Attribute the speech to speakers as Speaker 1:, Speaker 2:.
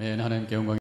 Speaker 1: 아멘. 하나님께 영광